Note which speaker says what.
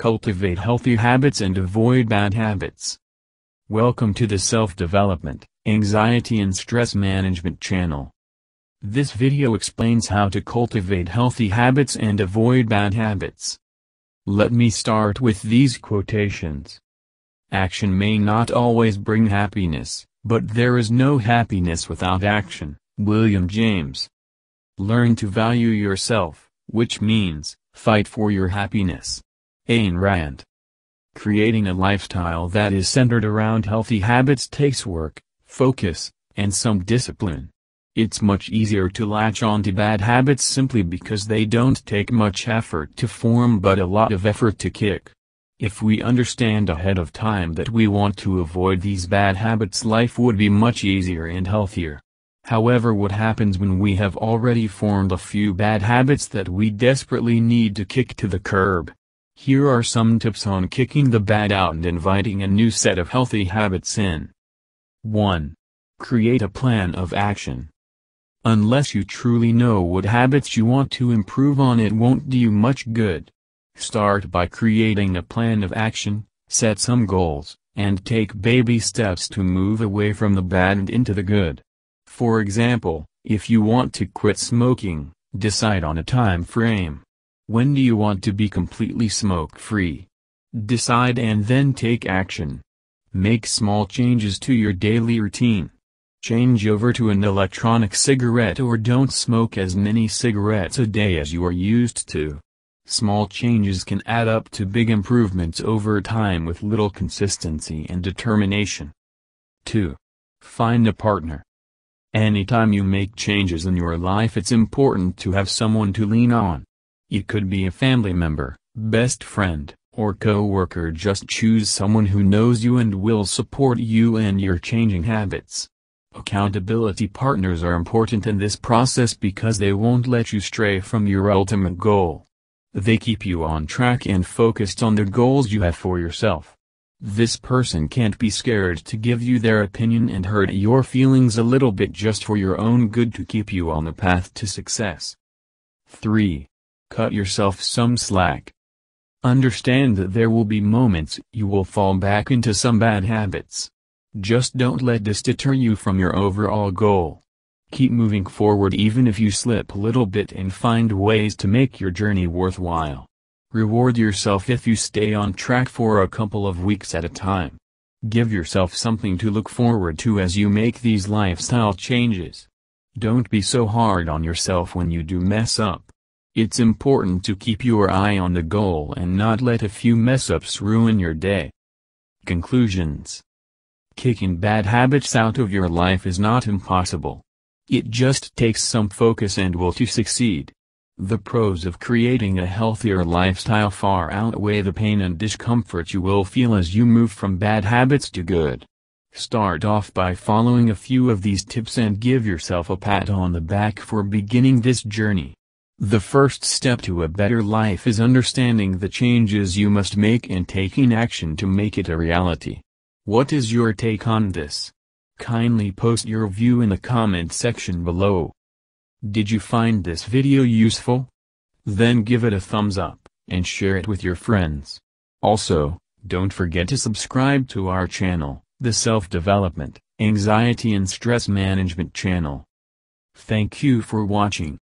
Speaker 1: Cultivate healthy habits and avoid bad habits. Welcome to the Self-Development, Anxiety and Stress Management channel. This video explains how to cultivate healthy habits and avoid bad habits. Let me start with these quotations. Action may not always bring happiness, but there is no happiness without action. William James. Learn to value yourself, which means, fight for your happiness. Ayn Rand. Creating a lifestyle that is centered around healthy habits takes work, focus, and some discipline. It's much easier to latch on to bad habits simply because they don't take much effort to form but a lot of effort to kick. If we understand ahead of time that we want to avoid these bad habits life would be much easier and healthier. However what happens when we have already formed a few bad habits that we desperately need to kick to the curb? Here are some tips on kicking the bad out and inviting a new set of healthy habits in. 1. Create a plan of action. Unless you truly know what habits you want to improve on it won't do you much good. Start by creating a plan of action, set some goals, and take baby steps to move away from the bad and into the good. For example, if you want to quit smoking, decide on a time frame. When do you want to be completely smoke-free? Decide and then take action. Make small changes to your daily routine. Change over to an electronic cigarette or don't smoke as many cigarettes a day as you are used to. Small changes can add up to big improvements over time with little consistency and determination. 2. Find a partner. Anytime you make changes in your life it's important to have someone to lean on. It could be a family member, best friend, or co-worker just choose someone who knows you and will support you and your changing habits. Accountability partners are important in this process because they won't let you stray from your ultimate goal. They keep you on track and focused on the goals you have for yourself. This person can't be scared to give you their opinion and hurt your feelings a little bit just for your own good to keep you on the path to success. 3. Cut yourself some slack. Understand that there will be moments you will fall back into some bad habits. Just don't let this deter you from your overall goal. Keep moving forward even if you slip a little bit and find ways to make your journey worthwhile. Reward yourself if you stay on track for a couple of weeks at a time. Give yourself something to look forward to as you make these lifestyle changes. Don't be so hard on yourself when you do mess up. It's important to keep your eye on the goal and not let a few mess-ups ruin your day. Conclusions Kicking bad habits out of your life is not impossible. It just takes some focus and will to succeed. The pros of creating a healthier lifestyle far outweigh the pain and discomfort you will feel as you move from bad habits to good. Start off by following a few of these tips and give yourself a pat on the back for beginning this journey. The first step to a better life is understanding the changes you must make and taking action to make it a reality. What is your take on this? Kindly post your view in the comment section below. Did you find this video useful? Then give it a thumbs up, and share it with your friends. Also, don't forget to subscribe to our channel, the Self-Development, Anxiety and Stress Management channel. Thank you for watching.